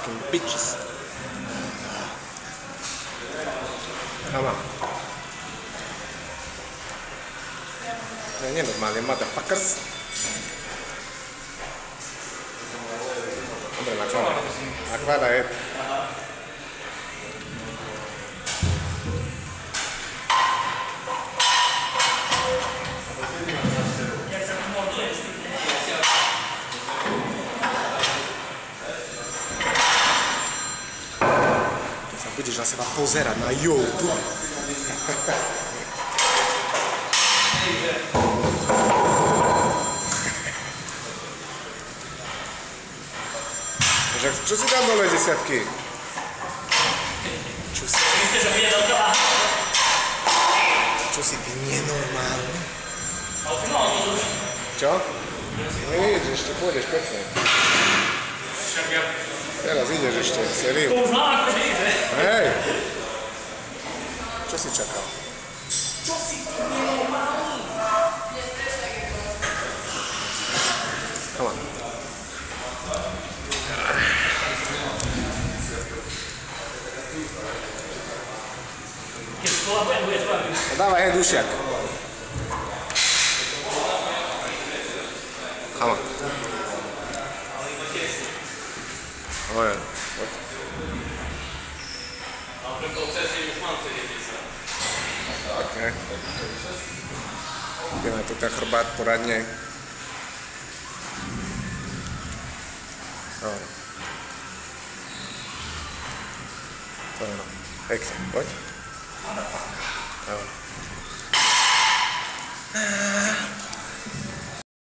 fucking bitches. Come on. No nie normalnie, motherfuckers. Dobra, nakłada. Nakłada je. Sam będziesz sa budeš na seba pozerať na YouTube. Však čo si tam dole desiatky? Čo si... Čo si ty nenormálny? Čo? No, Nevidíš, ešte pôjdeš pekne. Však ja... Teraz idziesz jeszcze. To. Ej! Čo si čakal? Čo si Come on. Keď skolabujem, budeš baviť. Pa Dávaj, hej, dušiak. Come. O ja. Okej. Pijemy tutaj herbat poradniej. Dobra. Dobra. Pięknie. Chodź. Dobra.